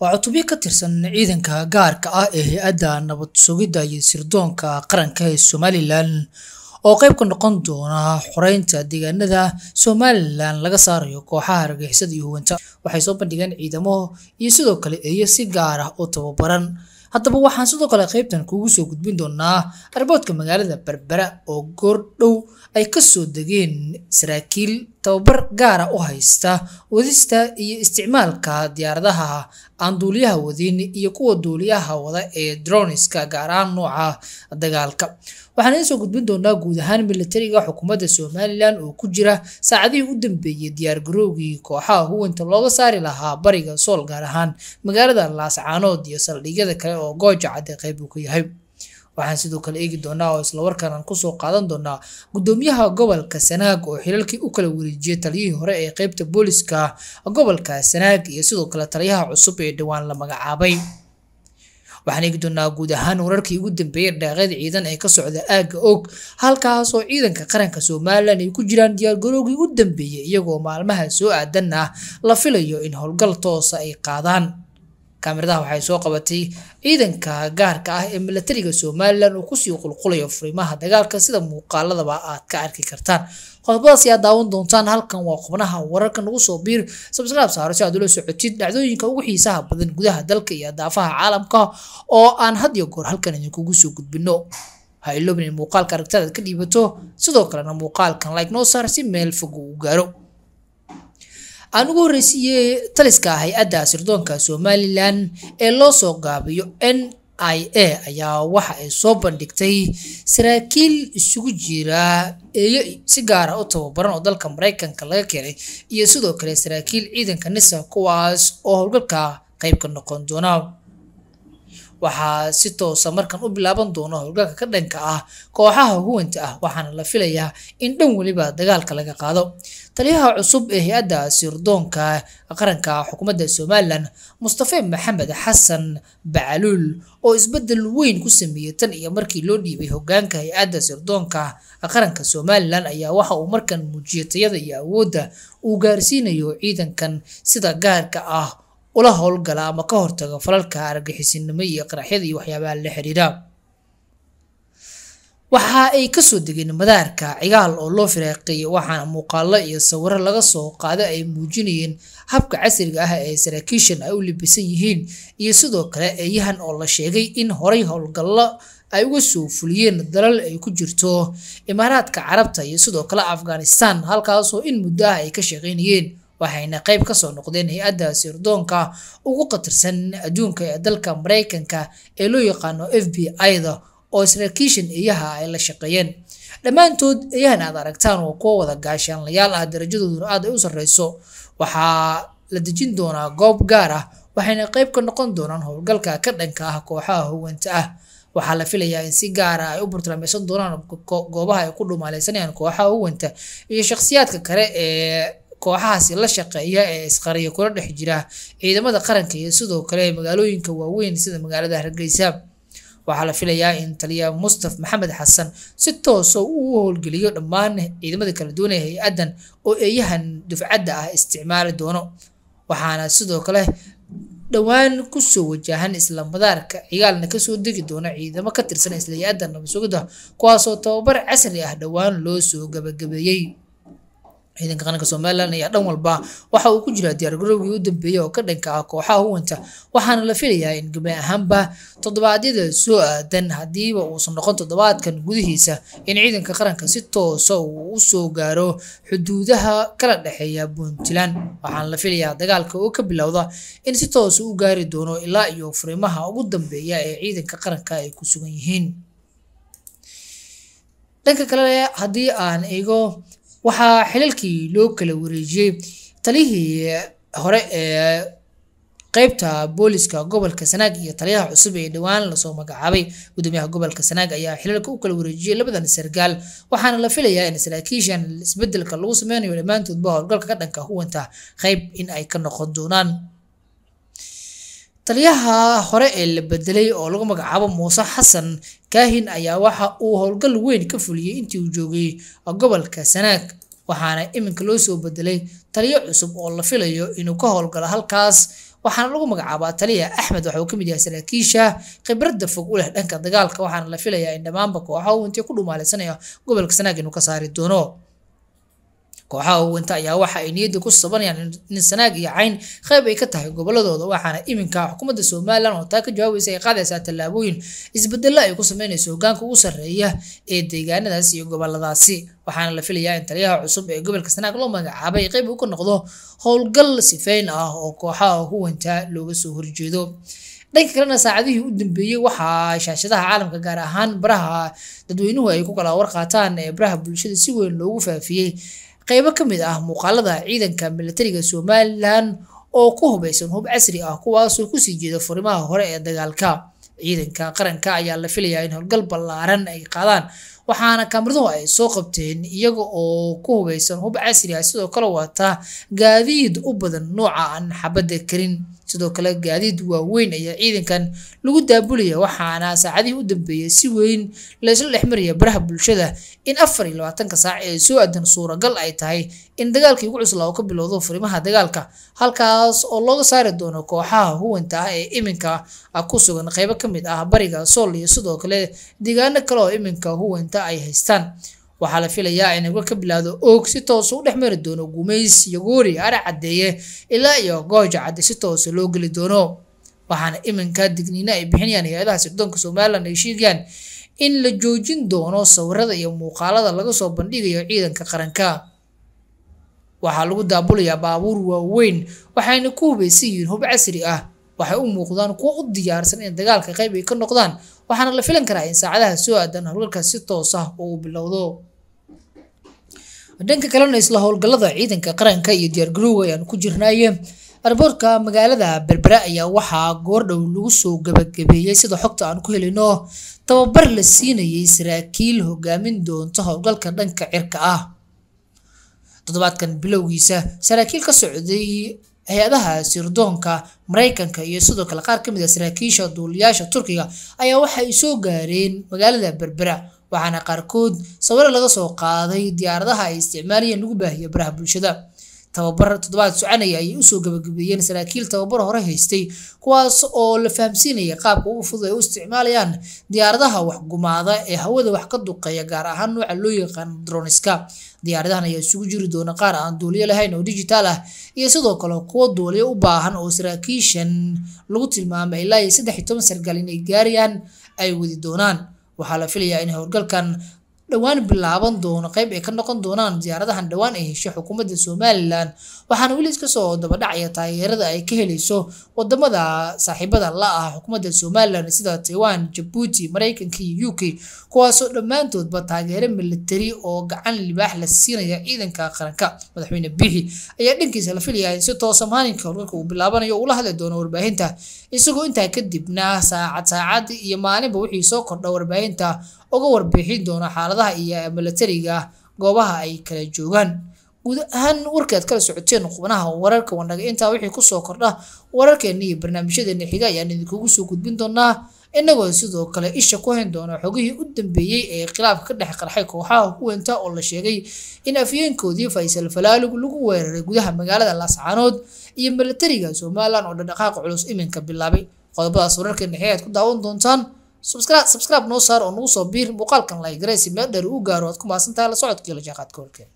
waa cutubyo ka tirsan ciidanka gaarka ah ee hay'adda nabad sugidda iyo sirdoonka qaranka ee somalilan oo qayb ka noqon doona xoreynta deegaanada somalilan laga saarayo kooxaha argagixisada iyo huwanta waxay soo bandhigeen ciidamo iyo sidoo kale eeyo si gaar ah oo tababaran. Haddaba waxaan sidoo kale qaybtan kuugu soo gudbin doonaa arboodka magaalada berbera oo goor dhow ay ka soo degeen saraakiil tababar gaara u haysta wadista iyo isticmaalka diyaaradaha aan duuliyaha wadin iyo kuwa duuliyaha wada ee droniska gaar ahaan nooca dagaalka. Waxaan idiin soo gudbin doonaa guud ahaan militariga xukuumadda somalilan oo ku jira saacadihii u dambeeyey diyaargaroogii kooxaha huwanta looga saari lahaa bariga sool gaar ahaan magaalada laascaanood iyo saldhigyada kale oo gooja cadde qayb uu ka yahay waxaan sidoo kale eegi doonaa oo isla warkaan aan ku soo qaadan doonaa gudoomiyaha gobolka sanaag oo xilalkii u kala wareejiyay taliyihii hore ee qeybta booliska gobolka sanaag iyo sidoo kale taliyaha cusub ee dhowaan la magacaabay. Waxaan eegi doonaa guud ahaan wararkii ugu dambeeyay dhaaqyada ciidan ee ka socda aagga og halkaas oo ciidanka qaranka somalilan ay ku jiraan diyaargaroogii u dambeeyey iyagoo maalmaha soo aadan ah la filayo in howlgal toosa ay qaadaan kaamiradaha waxay soo qabatay ciidanka gaarka ah ee milatariga somalilan oo ku sii qulqulayo furimaha dagaalka sida muuqaaladaba aad ka arki kartaan. Qodobadaas ayaa daawan doontaan halkan waa xubnaha wararka nagu soo biir. Sabskraib saaro si aad ula socotid dhacdooyinka ugu xiisaha badan gudaha dalka iyo daafaha caalamka oo aan had iyo goor halkan idinkugu soo gudbino ha iloobin in muuqaalka aragtadaad ka dhiibato sidoo kalena muuqaalkan like noo saar si meel fog uu gaaro aan ugu horreysiiyey taliska hay'adda sirdoonka somalilan ee loo soo gaabiyo n i a ayaa waxa ay soo bandhigtay saraakiil isugu jira eeyo si gaara u tababaran oo dalka maraykanka laga keenay iyo sidoo kale saraakiil ciidanka nisa kuwaas oo howlgalka qayb ka noqon doona. Waxaa si toosa markan u bilaaban doona howlgalka ka dhanka ah kooxaha huwanta ah waxaana la filayaa in dhan weliba dagaalka laga qaado taliyaha cusub ee hay'adda sirdoonka qaranka xukuumadda somalilan mustafe maxamed xasan bacaluul oo isbeddel weyn ku sameeyey tan iyo markii loo dhiibay hogaanka hay'adda sirdoonka qaranka somalilan ayaa waxa uu markan muujiyay tayada iyo awoodda uu gaarsiinayo ciidankan sida gaarka ah ula howlgala ama ka hortaga falalka argaxisinimo iyo qaraxyada iyo waxyaabaha la xiriira waxa ay ka soo degeen madaarka cigaal oo loo firaaqiyo waxaana muuqaalo iyo sawiro laga soo qaaday ay muujinayeen habka casriga ah ee saraakiishan ay u libisan yihiin iyo sidoo kale eeyahan oo la sheegay in horay howlgallo ay uga soo fuliyeen dalal ay ku jirto imaaraadka carabta iyo sidoo kale afghanistan halkaasoo in muddo ah ay ka shaqeynayeen. Waxayna qayb ka soo noqdeen hay'adda sirdoonka ugu qatarsan adduunka ee dalka maraykanka ee loo yaqaano f b i-da oo saraakiishan eeyaha ay la shaqeeyeen. Dhammaantood eeyahan aad aragtaan waa kuwa wada gaashaanlayaal ah darajadooduna aad ay u sarreyso waxaa la dejin doonaa goob gaar ah waxayna qayb ka noqon doonaan howlgalka ka dhanka ah kooxaha huwanta ah. Waxaa la filayaa in si gaara ay u burtilmeysan doonaan goobaha ay ku dhumaaleysanayaan kooxaha huwanta iyo shakhsiyaadka kale ee kooxahaasi la shaqeeya ee isqariya kula dhex jira ciidamada qaranka iyo sidoo kale magaalooyinka waaweyn sida magaalada hargeysa waxaa la filayaa in taliya mustaf maxamed xasan si toosa uu u howlgeliyo dhammaan ciidamada kala duwan ee hay'addan oo eeyahan dufcadda ah isticmaali doono. Waxaana sidoo kale dhowaan ku soo wajahan isla madaarka cigaalna ka soo degi doona ciidamo ka tirsan isla hay'adda nabad sugidda kuwaasoo tababar casri ah dhowaan loo soo gabagabeeyey ciidanka qaranka somalilan ayaa dhan walba waxa uu ku jiraa diyaargaroogii u dambeeyay oo ka dhanka ah kooxaha huwanta waxaana la filayaa in gabi ahaanba toddobaadyada soo aadan haddiiba uusan noqon toddobaadkan gudihiisa in ciidanka qaranka si toosa uu u soo gaaro xuduudaha kala dhexeeya puntland. Waxaana la filayaa dagaalka oo ka bilowda in si toosa u gaari doono ilaa iyo furimaha ugu dambeeya ee ciidanka qaranka ay ku sugan yihiin. Dhanka kale haddii aan eego waxaa xilalkii loo kala wareejiyey talihii hore ee qeybta booliska gobolka sanaag iyo taliyaha cusub ee dhowaan la soo magacaabay. Gudoomiyaha gobolka sanaag ayaa xilalka u kala wareejiyey labadan sargaal waxaana la filayaa in saraakiishan isbeddelka lagu sameynayo dhammaantoodba howlgalka ka dhanka huwanta qeyb in ay ka noqon doonaan taliyaha hore ee la bedelay oo lagu magacaabo muuse xasan kaahin ayaa waxa uu howlgal weyn ka fuliyey intii uu joogay gobolka sanaag waxaana iminka loo soo bedelay taliyo cusub oo la filayo inuu ka howlgalo halkaas. Waxaana lagu magacaabaa taliya axmed waxa uu ka mid yahay saraakiisha khibradda fog u leh dhanka dagaalka waxaana la filayaa in dhammaanba kooxaha uwanta ku dhumaalaysanaya gobolka sanaag inuu ka saari doono kooxaha uwanta ayaa waxa ay niyadda ku sabanayaan in sanaag iyo cayn qayb ay ka tahay goboladooda waxaana iminka xukuumadda somalilan oo taa ka jawaabaysa ay qaadaysaa tallaabooyin isbedelo ay ku sameynayso hogaanka ugu sarreeya ee deegaanadaas iyo goboladaasi. Waxaana la filayaa in taliyaha cusub ee gobolka sanaag loo magacaabay qayb uu ka noqdo howlgal sifeyn ah oo kooxaha huwanta looga soo horjeedo. Dhanka kalena saacadihii u dambeeyey waxaa shaashadaha caalamka gaar ahaan baraha dadweynuhu ay ku kala warqaataan ee baraha bulshada si weyn loogu faafiyey qaybo ka mid ah muuqaalada ciidanka militariga somalilan oo ku hubaysan hub casri ah kuwaasoo ku sii jeeda furimaha hore ee dagaalka. Ciidanka qaranka ayaa la filayaa in howlgal ballaaran ay qaadaan waxaana kaamiraduhu ay soo qabteen iyaga oo ku hubaysan hub casri ah sidoo kale wata gaadiid u badan nooca aan xabadda karin sidoo kale gaadiid waaweyn ayaa ciidankan lagu daabulaya waxaana saacadihii u dambeeyay si weyn laysla dhexmaraya baraha bulshada in afar iyo labaatanka saac ee soo aadan suuragal ay tahay in dagaalkii ugu cuslaa uu ka bilowdo furimaha dagaalka halkaas oo looga saari doono kooxaha huwanta ah ee iminka ku sugan qaybo ka mid ah bariga sool iyo sidoo kale deegaano kale oo iminka huwanta ay haystaan waxaa la filayaa in uga ka bilaado oog si toosa u dhex mari doono gumays iyo goori ara caddeeye ilaa iyo gooja cadde si toosa loo geli doono. Waxaana iminka digniino ay bixinayaan hay'adaha sirdoonka somalilan ay sheegayaan in la joojin doono sawirada iyo muuqaalada laga soo bandhigayo ciidanka qaranka. Waxaa lagu daabulayaa baabuur waaweyn waxayna ku hubaysan yihiin hub casri ah waxay u muuqdaan kuwo u diyaarsan in dagaalka qayb ay ka noqdaan waxaana la filan karaa in saacadaha soo aadan howlgalka si toos ah uu bilowdo. Dhanka kalena isla howlgallada ciidanka qaranka iyo diyaargarowga ayaan ku jirnaaye arboorka magaalada berbera ayaa waxaa goordhow lagu soo gabagabeeyey sida xogta aan ku helino. Tababar la siinayay saraakiil hogaamin doonta howlgalka dhanka cirka ah. Toddobaadkan bilowgiisa saraakiil ka socday hay'adaha sirdoonka maraykanka iyo sidoo kale qaar ka mid a saraakiisha duuliyaasha turkiga ayaa waxay soo gaareen magaalada berbera waxaana qaarkood sawiro laga soo qaaday diyaaradaha ay isticmaalayeen lagu baahiya baraha bulshada tababar toddobaad soconaya ayay u soo gabagabeeyeen saraakiil tababar hore haystay kuwaas oo la fahamsiinaya qaabka ugu fudud ay u isticmaalayaan diyaaradaha waxgumaada ee hawada wax ka duqeeya gaar ahaan nooca loo yaqaan droniska diyaaradahan ayaa isugu jiri doona qaar aan duuliyo lahayn oo digital ah iyo sidoo kale kuwo duuliyo u baahan oo saraakiishan lagu tilmaamay ilaa iyo saddex iyo toban sargaal inay gaarayaan ay wadi doonaan. Waxaa la filayaa in howlgalkan dhowaan bilaaban doono qayb ay ka noqon doonaan diyaaradahan dhowaan ay heshay xukuumadda somalilan. Waxaana weli iska soo dabadhacaya taageerada ay ka helayso waddamada saaxiibada la ah xukuumadda somalilan sida taiwan jabuuti maraykanka iyo u k kuwaasoo dhammaantoodba taageero militari oo gacan libaax la siinaya ciidanka qaranka. Madaxweyne biixi ayaa dhankiisa la filayaa in si toosa maalinka howlgalka uu bilaabanayo ula hadli doono warbaahinta isagoo intaa kadibna saacad saacad iyo maalinba wixii soo kordha warbaahinta uga warbixin doona xaaladaha iyo militariga goobaha ay kala joogaan. Guud ahaan warkaad kala socoteen qubnaha wararka wandhaga intaa wixii ku soo kordha wararkeena iyo barnaamijyadeena xiga ayaan idinkugu soo gudbin doonaa inagoo sidoo kale isha ku hayn doona xogihii u dambeeyey ee khilaafka ka dhex qarxay kooxaha kuwenta oo la sheegay in afyeenkoodii faysal falaalug lagu weeraray gudaha magaalada laascaanood iyo militariga somalilan oo dhaqdhaqaaqa culus iminka bilaabay. Qodobadaas wararkeena xiga aad ku daawan doontaan subscribe noo saar oo nagu soo biir muuqaalkan like garaysi meel dheer u gaaro aad ku maasantahay la socodkii la jaaqaadka holkeen